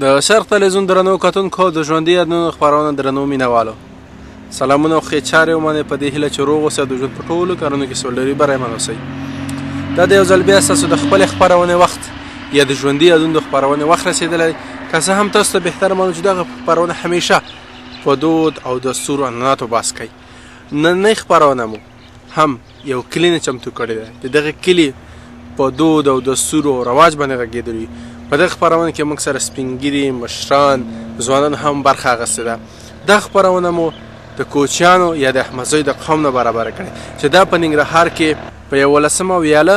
د شرق تلویزیون درنو کتونکو د ژوندي یادونو خپرونه درنو مینوالو سلامونه او ښې چارې ومنئ په دې هیله چې روغ اوسئ د ژوند په ټولو کارونو کې سولري برایمن اوسئ دا د یو ځل بیا ستاسو د خپلې خپرونې وخت یا د ژوندي یادونو د خپرونې وخت رسېدلی که څه هم تاسو ته بهتره منو چې دغه خپرونه همیشه په دود او دستور عنعناتو باس کوي نننۍ خپرونه مو هم یو کلی نه چمتو کړی دی د دغه کلی په دود او دستور او رواج باندې غږېدلی په دغه خپرونه کې موږ سره سپینګیري مشران ځوانان هم برخه اخیستې ده دا خپرونه مو د کوچیانو یا د احمدزیو د قوم نه برابره کړې چې دا په ننګرهار کې په یولسمه ویاله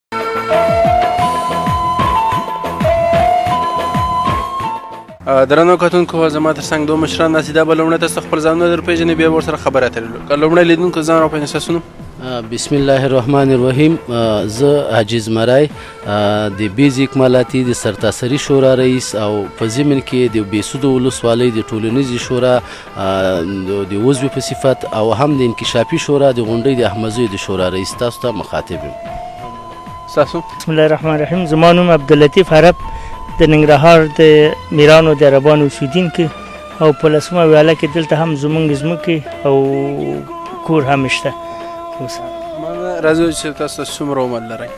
درنو کتونکو زما تر څنګ دوه مشران ناست دا به لومړی تاسو خپل ځانونه در پېژنې بیا به ورسره خبرې اترې وکړو که لومړی لیدونکو ځان راپېژنې ستاسو نوم بسم الله الرحمن الرحیم زه حاجي زمرای د بیز اکمالاتي د سرتاسري شورا رئیس او په ضمن کې د بیسودو ولسوالۍ د ټولنیزې شورا د عضو په صفت او هم د انکشافي شورا د غونډۍ د احمدزیو د شورا رئیس تاسو ته مخاطب یم. ستاسو؟ بسم الله الرحمن الرحیم زما نوم عبداللطیف عرب د ننګرهار د میرانو د عربانو اوسیدونکي او په لسمه ویاله کې دلته هم زمونږ ځمکې او کور هم شته راځو چې تاسو څومره عمر لرئ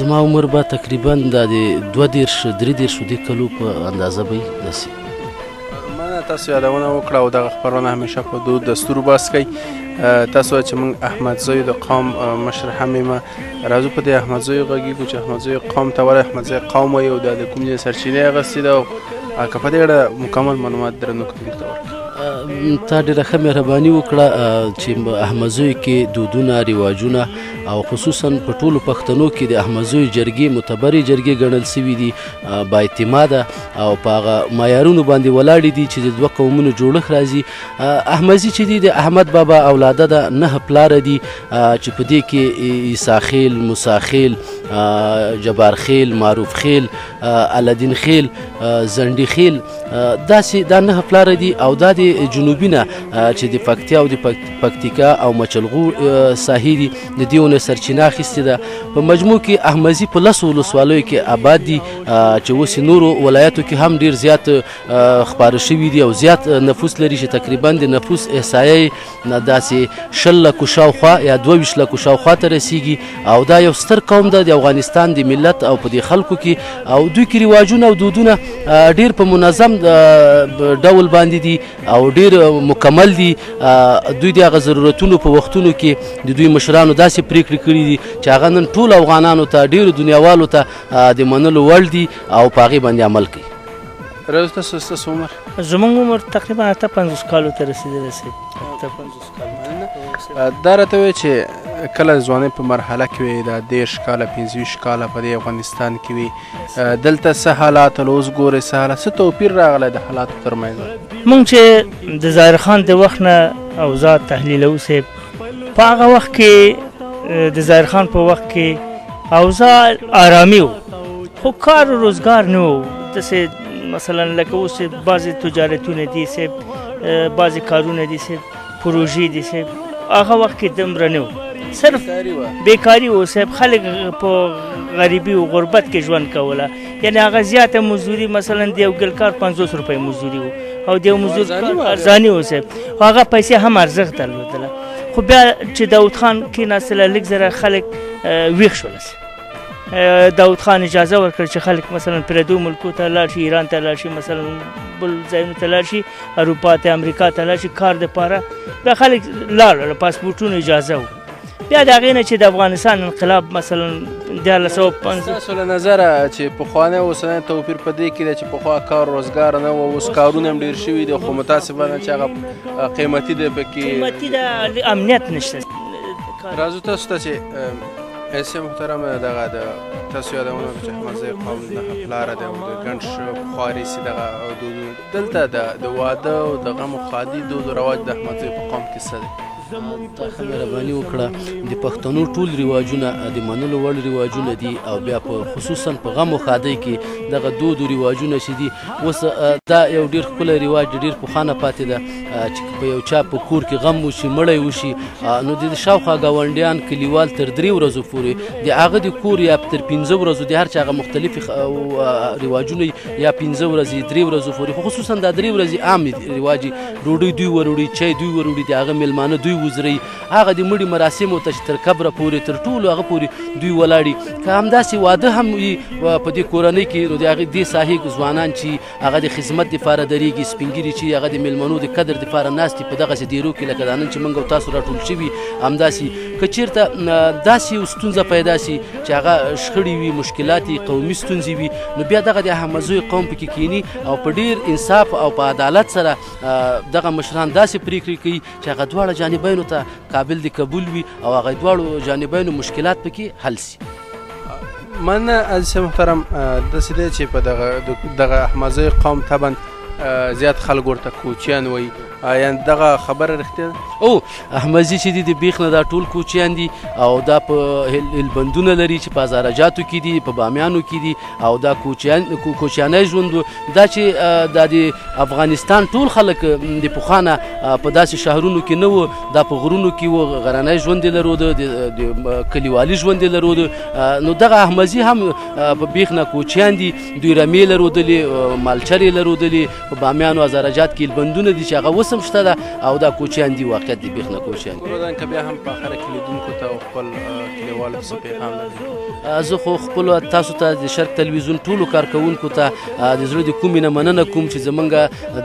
زما عمر به تقریبا د دوه دېرش درې دېرش دې کلو په اندازه به وي داسې مننه تاسو یادونه وکړه او دغه خبرونه همیشه په دود دستور باس کوي تاسو چې موږ احمد زوی د قوم مشر همېما راځو په دې احمد زوی غږیږو چې احمد زوی قوم ته ور احمد زوی قوم وي او د کوم ځای سرچینه غستی ده او که په دې اړه مکمل معلومات درنو کتونکو ته ورکړي تا ډیره ښه مهرباني وکړه چې احمدزوی کې دودونه رواجونه او خصوصا په ټولو پښتنو کې د احمدزوی جرګې متبرې جرګې ګڼل سوي دي با اعتماده او په هغه معیارونو باندې ولاړې دي چې د دوه قومونو جوړښت راځي احمدزي چې دي د احمد بابا اولاده ده نه پلار دي چې په دې کې عیسی خیل موسی خیل جبار خیل معروف خیل الدین خیل زنډي خیل داسې دا نه پلار دي او دا د جنوبي نه چې د پکتیا او د پکتیکا او مچلغو ساحې دي د دې ونه سرچینه اخیستې ده په مجموع کې احمدزي په لس ولسوالیو کې آباد دي چې اوس نورو ولایتو کې هم ډیر زیات خپاره شوي دي او زیات نفوس لري چې تقریبا د نفوس احصایه داسې شل لکو شاوخوا یا دوه ویشت لکو شاوخوا ته رسیږي او دا یو ستر قوم ده د افغانستان د ملت او په دې خلکو کې او دوی کې رواجونه او دودونه ډیر په منظم ډول باندې دي او ډیر مکمل دي دوی د هغه ضرورتونو په وختونو کې د دوی مشرانو داسې پریکړې کړې دي چې هغه نن ټول افغانانو ته ډیرو دنیاوالو ته د منلو وړ دي او په هغې باندې عمل کوي رئیس تاسو ستاسو عمر زموږ عمر تقریبا اته پنځوس کالو ته رسېدلی صاحب دا راته وایي چې کله د ځوانۍ په مرحله کې وي دا دېرش کاله پنځه ویشت کاله په دې افغانستان کې وي دلته څه حالات له اوس ګورې څه حالات څه توپیر راغلی د حالاتو ترمنځ مونږ چې د ظاهر خان د وخت نه اوضاع تحلیلو صاحب په هغه وخت کې د ظاهر خان په وخت کې اوضاع آرامي و خو کار و روزګار نه و داسې مثلا لکه اوس چې بعضې تجارتونه دي صاحب بعضې کارونه دي صاحب پروژې دي صاحب هغه وخت کې دومره نه و صرف بیکاری و صاحب خلک په غریبی او غربت کې ژوند کوله یعنی هغه زیاته مزدوري مثلا د یو ګلکار 50 روپۍ مزدوري و او د یو مزدور ارزانی و صاحب هغه پیسې هم ارزښت درلودله خو بیا چې داود خان کې ناسله لږ زره خلک ویښ شول داود خان اجازه ورکړ چې خلک مثلا پردو ملکو ته لاړ شي ایران ته لاړ شي مثلا بل ځایونو ته لاړ شي اروپا ته امریکا ته لاړ شي کار د پاره دا خلک لاړل پاسپورتونو اجازه و بیا د هغې نه چې د افغانستان انقلاب مثلا دیارلس سوه پنځه ستاسو له نظره چې پخوانی او اوسنی توپیر په دې کې دی چې پخوا کار روزګار نه و اوس کارونه هم ډېر شوي دي خو متاسفانه چې هغه قیمتي دی پکې قیمتي د امنیت نشته راځو تاسو ته چې ایسه محترم دغه د تاسو یادونه چې احمدزی قوم د پلار دی او د ګڼ شمېر پخواري سي دغه دود دلته د د واده او د غم خادي دود رواج د احمدزی په قوم کې څه دی تاسو مهرباني وکړه د پښتنو ټول ریواجونه د منلو وړ ریواجونه دي او بیا په خصوصا په غم او ښادۍ کې دغه دود او ریواجونه چې دي اوس دا یو ډیر ښکلی رواج ډیر پخوانه پاتې ده چې په یو چا په کور کې غم وشي مړی وشي نو د شاوخوا ګاونډیان کلیوال تر درې ورځو پورې د هغه د کور یا تر پنځه ورځو د هر چا هغه مختلف رواجونه یا پنځه ورځې درې ورځو پورې خو خصوصا دا درې ورځې عام رواج ډوډۍ دوی وروړي چای دوی وروړي د هغه میلمانه دوی وزري هغه د مړي مراسمو ته چې تر قبره پورې تر ټولو هغه پورې دوی ولاړي که همداسې واده هم وي په دې کورنۍ کې نو د هغې دې ساحې ځوانان چې هغه د خدمت دپاره درېږي سپینګیري چې هغه د میلمنو د قدر دپاره ناست دي په دغسې دیرو کې لکه دا نن چې موږ او تاسو راټول شوي همداسې که چېرته داسې یو ستونزه پیدا سي چې هغه شخړې وي مشکلات وي قومي ستونزې وي نو بیا دغه د احمدزوی قوم پکې کینی او په ډیر انصاف او په عدالت سره دغه مشران داسې پریکړې کوي چې هغه دواړه جانبینو ته قابل دي قبول وي او هغه دواړو جانبینو مشکلات پکې حل سي مننه عزیز محترم د سیده چې په دغه دغه احمدزی قوم طبعا زیات خلک ورته کوچیان وایي یعنی دغه خبره رښتیا او احمدزی چې د بیخ نه دا ټول کوچیان دي او دا په البندونه لري چې په هزاره جاتو کې دي په بامیانو کې دي او دا کوچیان کوچیانی ژوند دا چې دا د افغانستان ټول خلک د پخوانه په داسې شهرونو کې نه وو دا په غرونو کې وو غرنی ژوند لرو د کلیوالي ژوند لرو نو دغه احمدي هم په بیخ نه کوچیان دي دوی رمې لرودلې مالچرې لرودلې په بامیانو ازارجات کې بندونه دي چې هغه وسم شته ده او دا کوچیان دي واقعیت دي بیخ نه کوچیان دي بیا هم په اخر کې لیدونکو ته خپل کلیوالو څه پیغام زه خو خپل تاسو ته د شرق تلویزیون ټولو کارکونکو ته د زړه د کومې نه مننه کوم چې زمونږ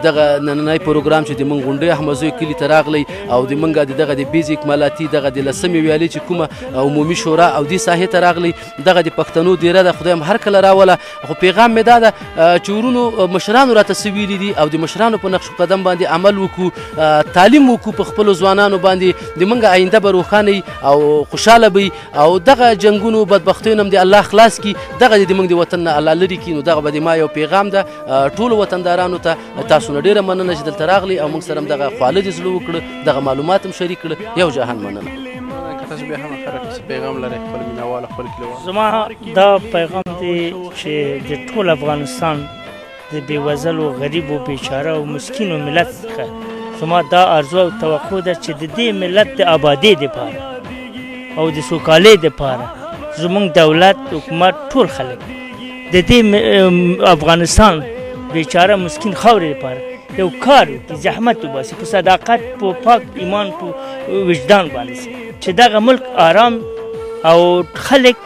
دغه نننۍ پروګرام چې د مونږ غونډې احمدزوی کلی ته راغلی او د مونږ د دغه د بیز اکمالاتي دغه د لسمې ویالې چې کومه عمومي شورا او دې ساحې ته راغلی دغه د پښتنو دیره د خدایم هر کله راوله خو پیغام مې دا ده چې ورونو مشرانو راته څه ویلي دي او د مشرانو په نقش قدم باندې عمل وکړو تعلیم وکړو په خپلو ځوانانو باندې د مونږ آینده به روښانه او خوشحاله وي او دغه جنگونو بدبختیو نم دی الله خلاص کی دغه دی موږ دی وطن نه الله لري کی نو دغه به ما یو پیغام ده ټول وطندارانو ته تاسو نه ډیره مننه چې دلته راغلی او موږ سره دغه خواله دي زلو وکړه دغه معلومات هم شریک کړ یو جهان مننه تاسو به هم خره کې پیغام لري خپل مینوال خپل کلیوال زما دا پیغام دی چې د ټول افغانستان د بې وزلو غریبو بیچاره او مسکینو ملت څخه زما دا ارزو او توقع ده چې د دې ملت د آبادې لپاره او د سوکالۍ لپاره زمونږ دولت حکومت ټول خلک د دې افغانستان بیچاره مسکین خاورې لپاره یو کار وکړي زحمت وباسي په صداقت په پاک ایمان په وجدان باندې چې دغه ملک آرام او خلک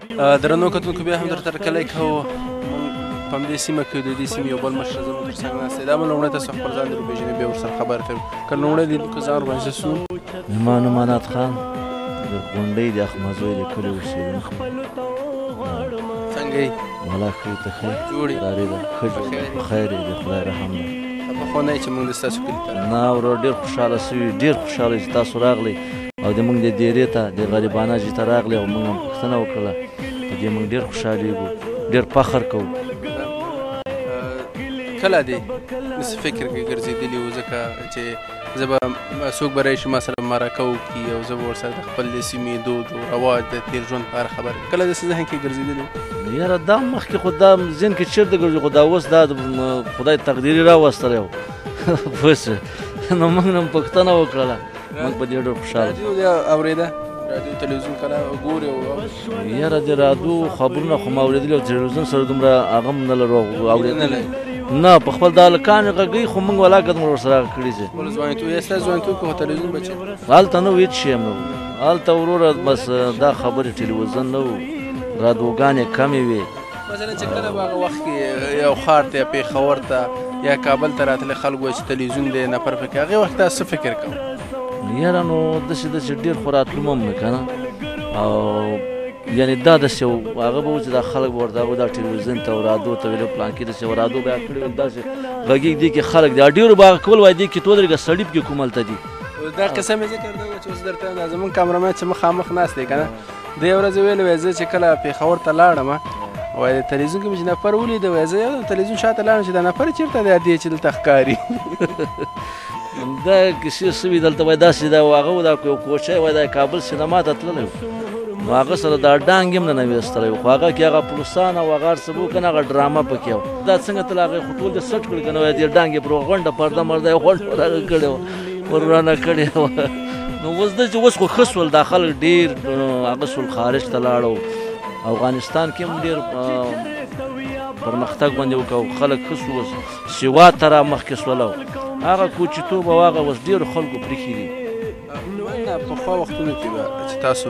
درنو کتونکو بیا هم درته رکلی کوو په همدې سیمه کې د دې سیمې یو بل مشر زموږ تر څنګ ناست دی دا به لومړی تاسو خپل ځان در وپېژنئ بیا ورسره خبر کوي که لومړی لیدونکو ځان ورباندې سو زما نوم انات خان د غونډۍ د اخمزوی د کلي اوسېدونکی څنګه یې والا ښه یې ته ښه یې جوړې دارې ده ښه په خیر یې د خدای رحم ده پخوانی چې موږ د ستاسو کلي ته نه ورور ډېر خوشحاله سوي ډېر خوشحاله چې تاسو راغلی او د موږ د دیرې ته د غریبانه جی ته راغلی او موږ هم پوښتنه وکړله په دې موږ ډېر خوشحالېږو ډېر فخر کوو کله دی داسې فکر کې ګرځېدلي وو ځکه چې زه به څوک به راشي ما سره مرکه وکړي او زه به ورسره د خپل د سیمې دود او رواج د تېر ژوند په اړه خبرې کله داسې ذهن کې ګرځېدلي وو یاره دا مخکې خو دا ذهن کې چېرته ګرځي خو دا اوس دا خدای تقدیري راوستلی و پوه نو موږ نه پوښتنه وکړله موږ په دې ډېر خوشاله راډیو دې اورېده راډیو تلویزیون کله ګورې یاره د راډیو خبرونه خو ما اورېدلي او تلویزیون سره دومره هغه هم نه لرو اورېدلی نه په خپل د هلکانو غږوي خو موږ ولاکه دومره ورسره هغه کړي دي خپل ځوانیتوب یې ستا ځوانیتوب کې خو تلویزیون بچی هلته نه و هېڅ شی هم نه و هلته وروره بس دا خبرې تلویزیون نه و راډیوګانې کمې وې مثلا چې کله به هغه وخت کې یو ښار ته پېښور ته یا کابل ته راتلل خلکو چې تلویزیون دی نه پر فکر هغه وخت تاسو فکر کوم یاره نو د څه د څه ډیر خو راتلم نه کنه او یعنی دا د څه هغه به چې د خلک ورته او د ټلویزیون ته ورادو ته ویل پلان کې د څه ورادو بیا کړی دا څه غږی دي کې خلک دا ډیر باغ کول وای دي کې تو درګه سړیب کې کومل ته دي دا قسم ذکر دا چې اوس درته دا زمون کامرمه چې مخامخ ناس دی کنه ده یوه ورځ ویل وای زه چې کله پېښور ته لاړم وای د تلویزیون کې مې چې نفر ولید وای زه یو تلویزیون شاته لاړم چې دا نفر چیرته دی دی چې دلته ښکاري دا کیسې سوي دلته وای داسې دا هغه دا یو کوچی وای دا کابل سینما ته تللی نو هغه سره دا ډانګ هم نه ویستلی خو هغه کې هغه پلوسان او هغه څه وو که نه هغه ډرامه پکې وه دا څنګه تل هغه خو ټول د سټ کړي که نه وای دې ډانګ یې پر غونډه پرده مرده یې غونډه کړې وه ورانه کړې و نو اوس د اوس خو خسول داخل ډیر هغه سول خارج ته لاړو افغانستان کې هم ډیر پرمختګ باندې وکاو خلک خسو اوس سیوا تر مخ کې سولو هغه کوچی تو به واغه اوس ډیر خلکو پرخې دي نه په خو وختونو کې به چې تاسو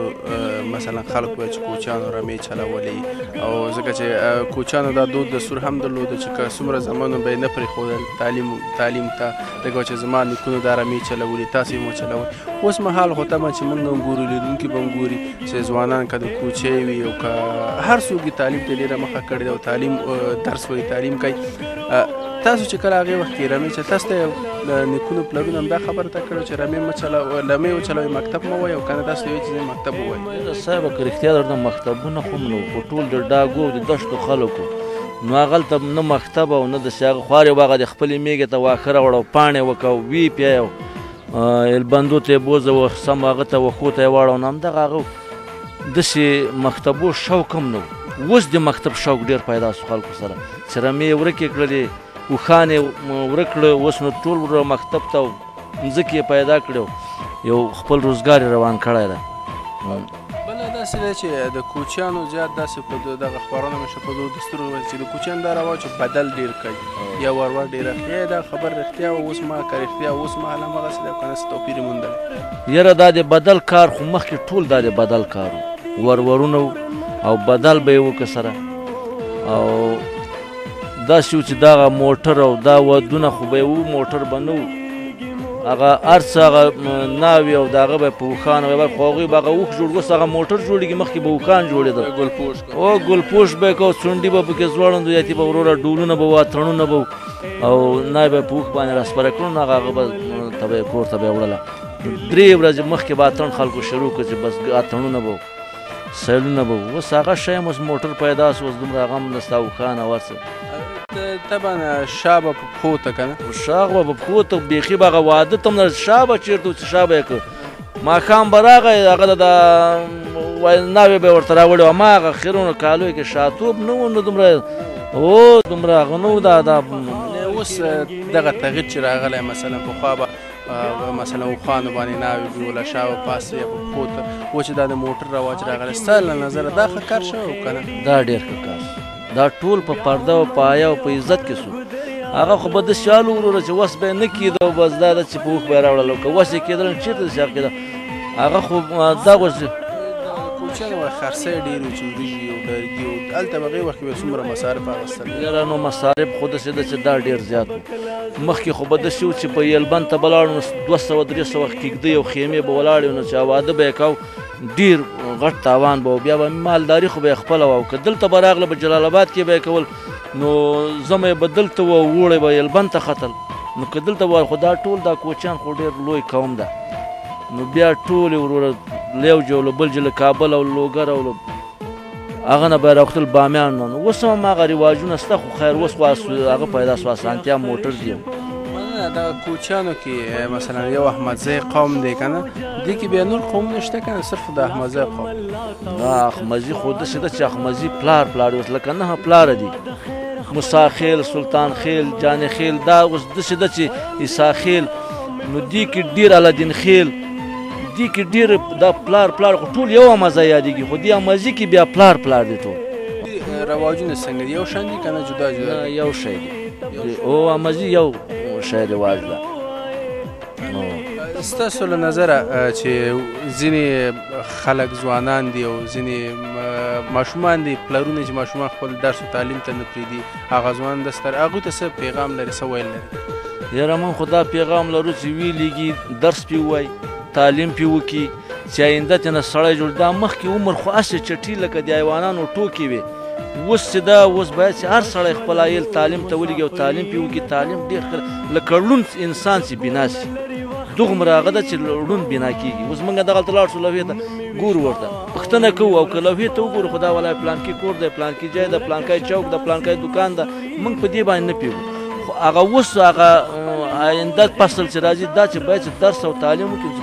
مثلا خلک وای چې کوچانو رمې چلولې او ځکه چې کوچانو دا دود د سور هم درلود چې که څومره زمانو به نه پرې خو تعلیم تعلیم ته ځکه چې زما نیکونو دا رمې چلولي تاسې مو چلوي اوس مهال خو طبعا چې موږ هم ګورو لیدونکي به هم ګوري چې ځوانان که د کوچی وي او که هر څوک یې تعلیم ته ډېره مخه کړې ده او تعلیم درس وایي تعلیم کوي تاسو چې کله هغه وخت کې رمې چې تاسو ته نیکونو پلرونو هم دا خبره ته کړو چې رمې مه چلاوئ رمې وچلوئ مکتب مه وایئ او که نه تاسو ته وایي چې مکتب ووایئ صاحب که رښتیا درته مکتبونه خو نو خو ټول د ډاګو د دشتو خلکو نو هغلته نه مکتب او نه داسې هغه خوار یو هغه د خپلې مېږې ته واښه راوړه او پاڼې یې وکړه او ویې پیایه او البندو ته یې بوځوه سم هغه ته وښو ته یې واړوه نو همدغه هغه داسې مکتبو شوق هم نه و اوس د مکتب شوق ډېر پیدا سو خلکو سره چې رمې یې ورکې کړلې اوښان یې ورک کړه اوس نو ټول وروره مکتب ته مځکې یې پیدا کړې او یو خپل روزګار یې روان کړی دی بله داسې ده چې د کوچیانو زیات داسې په دغه خبرونه مې شو په دغو دستورو ویل چې د کوچیانو دا روا چې بدل ډېر کوي یا ورور ډېر رښتیا دا خبر رښتیا او اوس ما که رښتیا اوس ما هله همغسې ده که نه څه توپیر یې موندلی یاره دا د بدل کار خو مخکې ټول دا د بدل کار ورورونه او بدل به یې وکړه سره او داسې و چې دغه موټر او دا ودونه خو به یې و موټر به نه و هغه هر څه هغه ناوې او د هغه به په اوښان وی خو هغوی به هغه اوښ جوړ اوس هغه موټر جوړېږي مخکې به اوښان جوړېدل او ګلپوش به یې کو څونډي به پکې ځوړندو یاتي به وروره ډولونه به وه تڼونه به او ناوې به په اوښ باندې راسپره کړو نو هغه هغه به ته به یې کور ته به یې وړله درې ورځې مخکې به اتڼ خلکو شروع کړ چې بس اتڼونه به سیلونه به اوس هغه شی اوس موټر پیدا سو اوس دومره غم نسته او خان اواز طبعا شابه په پوته کنه شابه په پوته بیخي به واده تم شابه چیرته چې شابه ک ما خام براغه هغه د ویناوی به ورته راوړو ما هغه خیرونو کالو کې شاتوب نو نو دومره او دومره غنو دا دا اوس دغه تغیر چې راغلی مثلا په خوا به مثلا وخوانو باندې ناوي بي ولا شاو پاس یا په پوت و چې دا د موټر رواج راغلی ستاسو نظر دا ښه کار شوی او کنه دا ډیر ښه کار دا ټول په پرده او پایا او په عزت کې سو هغه خو به د سیالو وروره چې وس به نه کېده او بس دا ده چې په اوښ به یې راوړل او که وس یې کېدل چېرته د سیال کېده هغه خو دا غوښ کوچنی و خرڅه ډیر چې وریږي او لرګي او دلته بغیر وخت به څومره مصارف اغستل یاره نو مصارف خود سه د چې دا ډیر زیات مخکې خو بد شو چې په یلبن ته بلاړ نو 200 300 وخت کېږي او خیمه به ولاړ نو چې واده به کاو ډیر غټ تاوان به بیا به مالداري خو به خپل او کدل ته براغله په جلال آباد کې به کول نو زمه بدل ته وړې به یلبن ته قتل نو کدل ته وای خدا ټول دا کوچان خو ډیر لوی قوم ده نو بیا ټول وروره لیو جو بل جل کابل او لوګر او هغه نه به راوختل بامیان نو اوس هم هغه رواجونه سته خو خیر اوس خو هغه پیدا سو اسانتیا موټر دی دا کوچانو کې مثلا یو احمدزی قوم دی کنه د کې بیا نور قوم نشته کنه صرف د احمدزی قوم نه اخمزی خو داسې ده چې اخمزی پلار پلار اوس لکه نه پلاره دي موسی خیل سلطان خیل جان خیل دا اوس داسې ده چې عیسی خیل نو دی کې ډیر علادین خیل دی کې ډیر دا پلار پلار خو ټول یو مزه یادېږي خو دی مزه کې بیا پلار پلار دي ټول رواجونه څنګه یو شان دي کنه جدا جدا یو شی دي او مزه یو شی رواج ده ستاسو له نظره چې ځینې خلک ځوانان دي او ځینې ماشومان دي پلرونه چې ماشومان خپل درس او تعلیم ته نه پریدي هغه ځوان د ستر هغه ته څه پیغام لري څه ویل لري یاره مون خدا پیغام لرو چې ویلیږي درس پیوای تعلیم پیوکي چې آینده ته نه سړی جوړ دا مخکې عمر خو اسې چټي لکه د حیوانانو ټوکې وي اوس چې دا اوس باید چې هر سړی خپل عیل تعلیم ته ولګي او تعلیم پې وکړي تعلیم ډېر ښه لکه ړوند انسان چې بنا سي دغومره هغه ده چې ړوند بنا کېږي اوس موږ دغلته لاړ شو لوحې ته ګورو ورته پوښتنه کوو او که لوحې ته وګورو خو دا ولا پلانکي کور دی پلانکي ځای ده پلانکی چوک ده پلانکی دکان ده موږ په دې باندې نه پوهېږو خو هغه اوس هغه آینده فصل چې راځي دا چې باید چې درس او تعلیم وکړي چې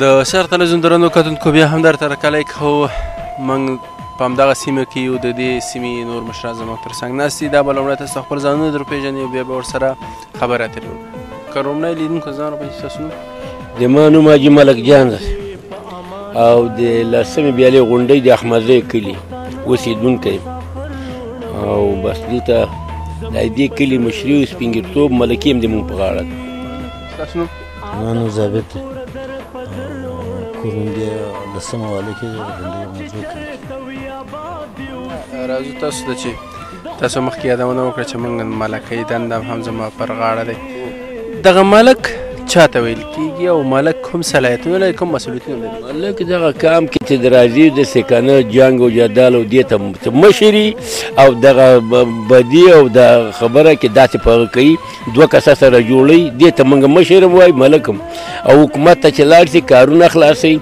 د سر تلویزیون درنو کتونکو بیا هم درته رکلی کو موږ په همدغه سیمه کې یو د دې سیمې نور مشران زموږ تر څنګ ناست دي دا به لومړی تاسو خپل ځانونه در پېژنئ بیا به ورسره خبرې اترې وکړو که لومړی لیدونکو ځان راپېژنئ ستاسو نوم د ما نوم حاجي ملک جان دی او د لسمې بیالې غونډۍ د احمدزی کلي اوسېدونکی او بس دې ته د دې کلي مشري او سپینګرتوب ملکي هم د مونږ په غاړه ده نانو زابط کورنګي د سمه والي کې راځو تاسو ته چې تاسو مخکې یادونه وکړه چې موږ ملکې دنده هم زما پر غاړه دی دغه ملک چاته ویل کیږي او ملک کوم صلاحیتونه لري کوم مسؤلیتونه لري ملک دغه کام کې چې درازي د سکنه جنگ او جدال او دې ته مشري او دغه بدی او د خبره کې داسې په کوي دوه کسه سره جوړي دې ته موږ مشر وای ملکم او حکومت ته چې لاړ سي کارونه خلاصي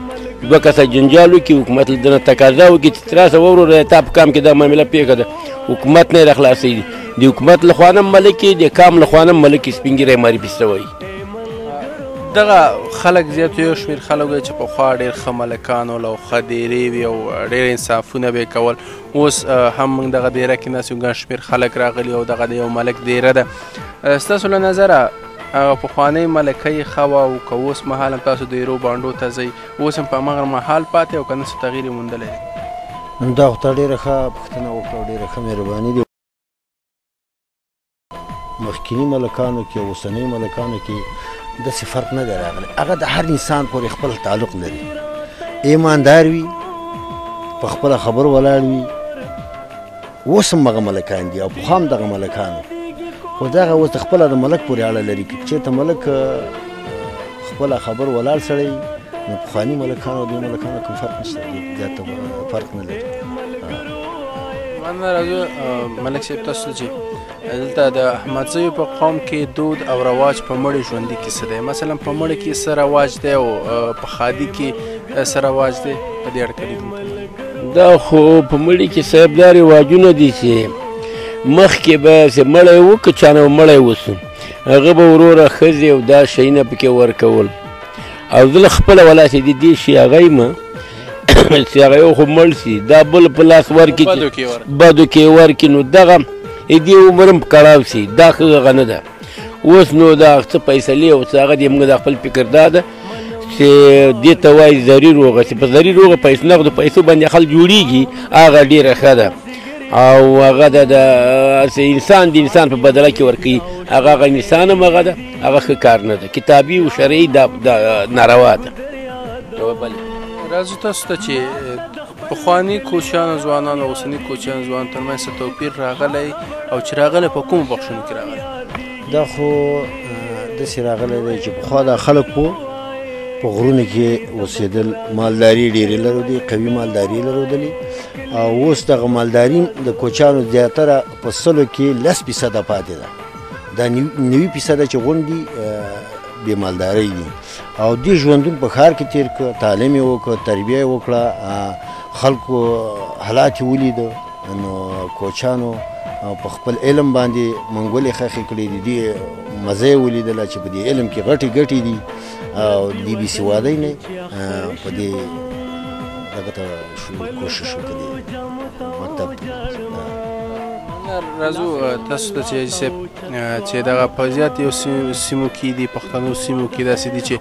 دوه کسه جنجالو کې حکومت دنه تقاضا وکړي چې تراسه ورو را تاپ کام کې دا معاملې پیښه ده حکومت نه راخلاصي دي حکومت له خوانم ملکی دي کام له خوانم ملکی سپینګری ماری پستوي دغه خلک زیات یو شمیر خلک چې په خوا ډیر خملکان او خديري وي او ډیر انصافونه به کول اوس هم موږ دغه دیره کې ناست یو ګڼ شمېر خلک راغلي او دغه د یو ملک دیره ده ستاسو له نظره هغه پخوانۍ ملکۍ ښه وه او که اوس مهال هم تاسو دیرو بانډو ته ځئ اوس هم په هماغه محل پاتې او که نه څه تغیر یې موندلی دی دا خو تا ډېره ښه پوښتنه وکړه او ډېره ښه مهرباني دې مخکینی ملکانو کې اوسنۍ ملکانو کې د څه فرق نه دی راغلی هغه د هر انسان پورې خپل تعلق لري ایماندار وي په خپل خبر ولاړ وي اوس هم هغه ملکان دي او پخوا هم دغه ملکان خو دغه اوس د خپله د ملک پورې اړه لري که چېرته ملک خپله خبر ولاړ سړی وي نو پخواني ملکان او دې ملکان کوم فرق نشته ډېر زیات فرق نه لري مننه راځو ملک صاحب تاسو چې دلته د احمدزیو په قوم کې دود او رواج په مړې ژوندي کې څه دی مثلا په مړې کې څه رواج دی او په خادي کې څه رواج دی په دې اړه کړي دا خو په مړې کې صاحب دا رواجونه دي چې مخکې به چې مړی وکړو چانه مړی وسو هغه به وروره ښځې او دا شیونه پکې ورکول او زه له خپله ولا چې د دې شي هغه یم چې هغه یو خو مړ شي دا بل په لاس ورکړي بدو کې ورکړي نو دغه دې عمر هم کړاو شي دا ښه هغه نه ده اوس نو دا څه فیصلې او څه هغه دې موږ د خپل فکر دا ده چې دې ته وایي زری روغه چې په زری روغه پیسو نغدو پیسو باندې خلک جوړیږي هغه ډیره ښه ده او هغه د انسان د انسان په بدله کې ورکی هغه هغه انسان هم هغه ده هغه ښه کار نه ده کتابي او شرعي دا ناروا ده راځو تاسو ته چې پخوانی کوچیان ځوانان او اوسنی کوچیان ځوان ترمنځ توپیر راغلی او چې راغلی په کوم بخښونو کې راغلی دا خو داسې راغلی دی چې پخوا دا خلک وو په غرونو کې اوسېدل مالداري ډېرې لرودې قوي مالداري لرودلې او اوس دغه مالداري د کوچانو زیاتره په سلو کې لس فیصده پاتې ده دا نوي فیصده چې غونډي بې مالدارۍ دي او دې ژوندون په ښار کې تېر کړ تعلیم یې وکړ تربیه یې وکړه خلکو حالات یې ولیده نو کوچانو په خپل علم باندې منګولې خخې کړې دي دی مزه یې ولیدله چې په دې علم کې غټې ګټې دي او دې بي سوادۍ نه په دې دغه ته کوشش وکړي مطلب راځو تاسو ته چې چې دغه په زیات یو سیمو کې دي پښتنو سیمو کې داسې دي چې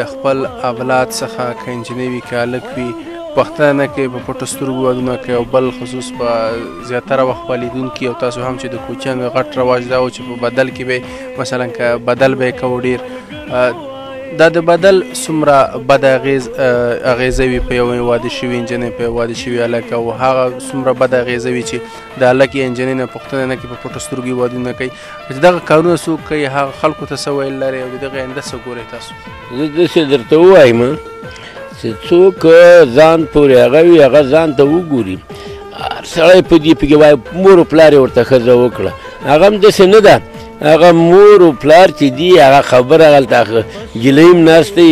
د خپل اولاد څخه که انجنۍ وي که هلک وي پوښتنه نه کوي په پټو سترګو ودونه کوي او بل خصوص په زیاتره وخت په لیدونکي او تاسو هم چې د کوچیانو غټ رواج دا و چې په بدل کې به مثلا که بدل به کو ډیر دا د بدل څومره بد اغیز اغیزوي په یو واده شوی انجنې په واده شوی الکه او هغه څومره بد اغیزوي چې د هلک یا انجنۍ نه پوښتنه نه کوي په پټو سترګو یې وادونه کوي چې دغه کارونه څوک کوي هغه خلکو ته څه ویل لري او د دغه آینده څه ګورئ تاسو زه داسې درته ووایم چې څوک ځان پورې هغه وي هغه ځان ته وګوري هر سړی په دې پکې وایي مور او پلار یې ورته ښځه وکړه هغه هم داسې نه ده هغه مور او پلار چې دي هغه خبره غلطه جلۍ هم ناسته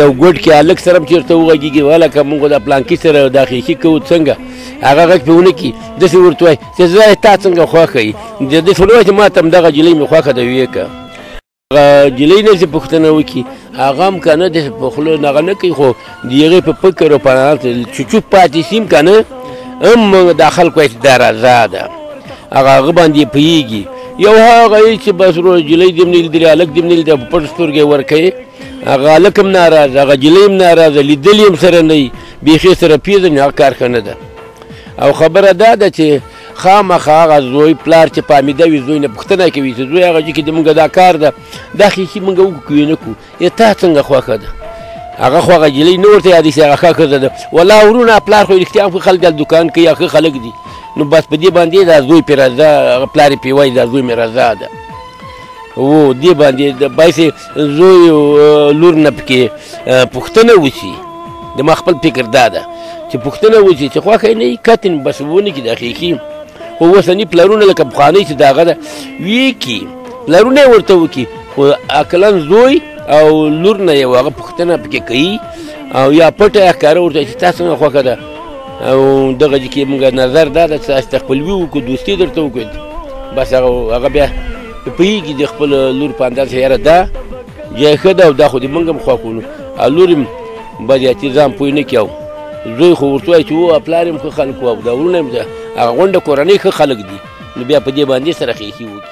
یو ګډ کې هلک سره هم چېرته وغږېږي وهلکه مونږ د پلانکي سره دا خیښي کوو څنګه هغه غږ پې ونه کړي داسې ورته وایي چې زه تا څنګه خوښه یي د دې سړي وایي چې ما ته همدغه نجلۍ مې خوښه ده ویې که هغه نجلۍ نه چې پوښتنه وکړي هغه هم که نه داسې په خوله هغه نه کوي خو د هغې په فکر او په چې چوپ پاتې سي هم که نه هم موږ دا خلک وایي چې دا رضا ده هغه هغه باندې پوهېږي یو هغه یې چې بس ورو نجلۍ دې هم نه لیدلې هلک دې هم نه لیدلی په پټ سترګې ورکوي هغه هلک هم ناراضه هغه نجلۍ هم ناراضه لیدلي هم سره نه وي بیخې سره پیژني هغه کار ښه نه ده او خبره دا ده چې خامخا هغه زوی پلار چې پامیده وي زوی نه پوښتنه کوي چې زوی هغه چې کې زمونږ دا کار ده دا خیخي مونږ وکړو یې نه کړو یې تا څنګه خوښه ده هغه خو هغه جلی نه ورته یادې چې هغه ښه ښځه ده ولا ورونه پلار خو رښتیا هم خلک د دکان کوي هغه خلک دي نو بس په دې باندې دا زوی پې رضا هغه پلار یې پې وایي دا زوی مې رضا ده و دې باندې د بایسې زوی او لور نه پکې پوښتنه وشي د ما خپل فکر دا ده چې پوښتنه وشي چې خوښه یې نه وي کتن بس ونه کړي د ښیښي خو اوسني پلرونه لکه پخوانۍ چې د هغه ده ویې کړي پلرونه یې ورته وکړي خو عقلا زوی او لور نه یو هغه پوښتنه پکې کوي او یا پټه یا ښکاره ورته چې تاسو نه خوښه ده او دغه چې کې موږ نظر دا ده چې تاسو ته خپلوي وکړو دوستي درته وکړو بس هغه هغه بیا پوهېږي د خپل لور په اندازه یاره دا جای ښه ده او دا خو دې موږ هم خوښ کړو او لور یې بد یاتي ځان پوه نه کړو زوی خو ورته وایي چې و پلار یې هم ښه خلک وو او دا وروڼه یې هم هغه غونډه کورنۍ ښه خلک دي نو بیا په دې باندې سره ښې ښې وکړي